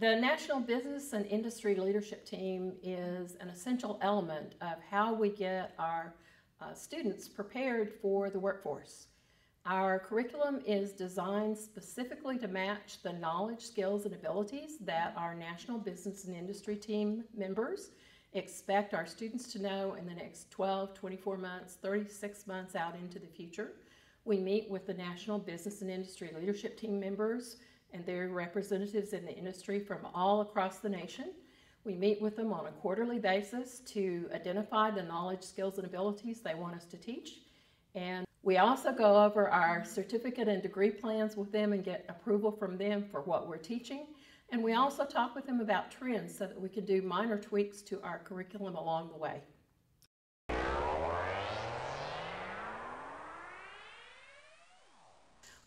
The National Business and Industry Leadership Team is an essential element of how we get our uh, students prepared for the workforce. Our curriculum is designed specifically to match the knowledge, skills, and abilities that our National Business and Industry Team members expect our students to know in the next 12, 24 months, 36 months out into the future. We meet with the National Business and Industry Leadership Team members and their representatives in the industry from all across the nation. We meet with them on a quarterly basis to identify the knowledge, skills, and abilities they want us to teach. And we also go over our certificate and degree plans with them and get approval from them for what we're teaching. And we also talk with them about trends so that we can do minor tweaks to our curriculum along the way.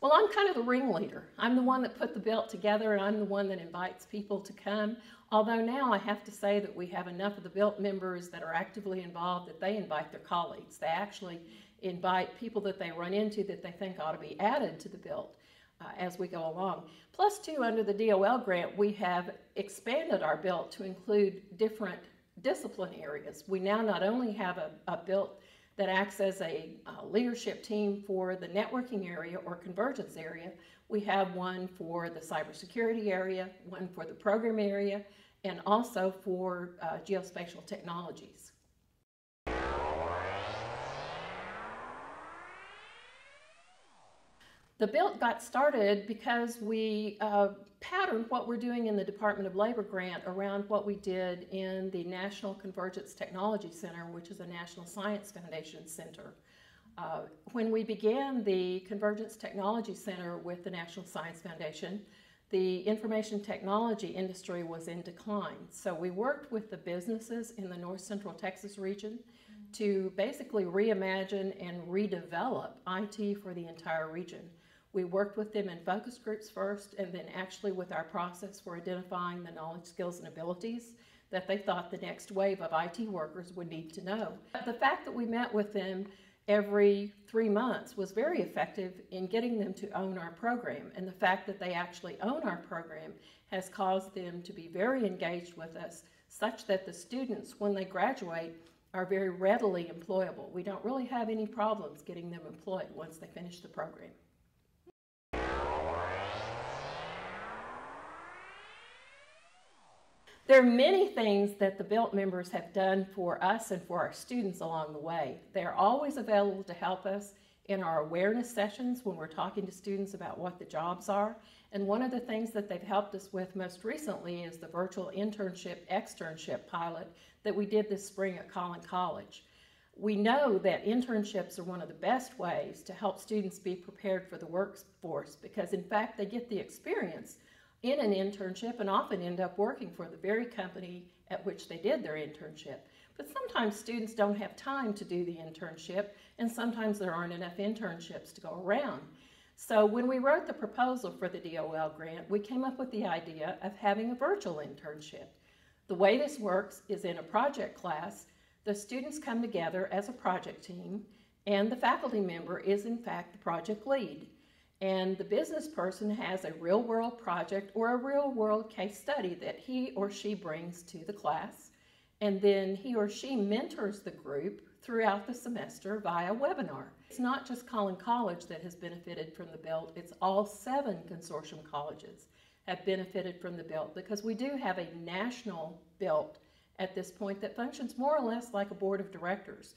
Well, I'm kind of the ringleader. I'm the one that put the BILT together and I'm the one that invites people to come. Although now I have to say that we have enough of the BILT members that are actively involved that they invite their colleagues. They actually invite people that they run into that they think ought to be added to the BILT uh, as we go along. Plus, too, under the DOL grant, we have expanded our BILT to include different discipline areas. We now not only have a, a BILT that acts as a uh, leadership team for the networking area or convergence area. We have one for the cybersecurity area, one for the program area, and also for uh, geospatial technologies. The BILT got started because we uh, patterned what we're doing in the Department of Labor grant around what we did in the National Convergence Technology Center, which is a National Science Foundation center. Uh, when we began the Convergence Technology Center with the National Science Foundation, the information technology industry was in decline. So we worked with the businesses in the North Central Texas region to basically reimagine and redevelop IT for the entire region. We worked with them in focus groups first and then actually with our process for identifying the knowledge, skills, and abilities that they thought the next wave of IT workers would need to know. The fact that we met with them every three months was very effective in getting them to own our program. And the fact that they actually own our program has caused them to be very engaged with us, such that the students, when they graduate, are very readily employable. We don't really have any problems getting them employed once they finish the program. There are many things that the BILT members have done for us and for our students along the way. They're always available to help us in our awareness sessions when we're talking to students about what the jobs are. And one of the things that they've helped us with most recently is the virtual internship externship pilot that we did this spring at Collin College. We know that internships are one of the best ways to help students be prepared for the workforce because in fact they get the experience in an internship and often end up working for the very company at which they did their internship. But sometimes students don't have time to do the internship, and sometimes there aren't enough internships to go around. So when we wrote the proposal for the DOL grant, we came up with the idea of having a virtual internship. The way this works is in a project class, the students come together as a project team, and the faculty member is in fact the project lead and the business person has a real world project or a real world case study that he or she brings to the class, and then he or she mentors the group throughout the semester via webinar. It's not just Collin College that has benefited from the BILT, it's all seven consortium colleges have benefited from the BILT because we do have a national BILT at this point that functions more or less like a board of directors.